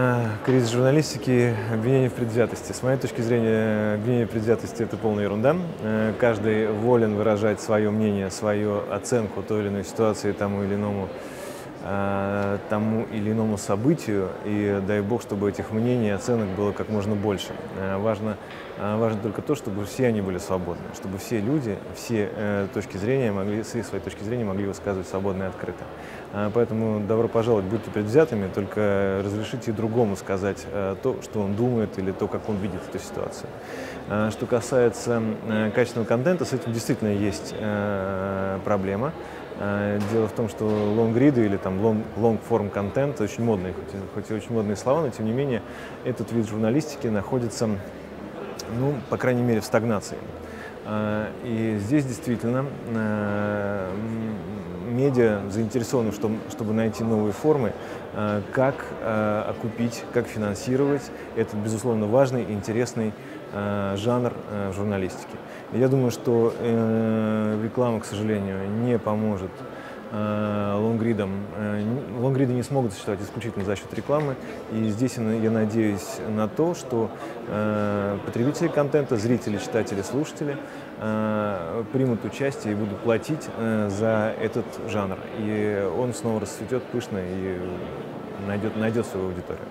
А, кризис журналистики, обвинение в предвзятости. С моей точки зрения, обвинение в предвзятости – это полная ерунда. Э, каждый волен выражать свое мнение, свою оценку той или иной ситуации тому или иному Э, тому или иному событию, и дай бог, чтобы этих мнений и оценок было как можно больше. Э, важно, э, важно только то, чтобы все они были свободны, чтобы все люди, все точки зрения могли, все свои точки зрения могли высказывать свободно и открыто. Поэтому добро пожаловать, будьте предвзятыми, только разрешите другому сказать то, что он думает или то, как он видит эту ситуацию. Что касается качественного контента, с этим действительно есть проблема. Э, дело в том, что лонгриды или там long-form контент очень модные, хоть, хоть и очень модные слова, но тем не менее этот вид журналистики находится, ну, по крайней мере, в стагнации. Э, и здесь действительно э, медиа заинтересованы, чтобы найти новые формы, как окупить, как финансировать этот, безусловно, важный и интересный жанр журналистики. Я думаю, что э, реклама, к сожалению, не поможет э, лонгридам. Э, лонгриды не смогут существовать исключительно за счет рекламы. И здесь я надеюсь на то, что э, потребители контента, зрители, читатели, слушатели примут участие и будут платить за этот жанр. И он снова расцветет пышно и найдет, найдет свою аудиторию.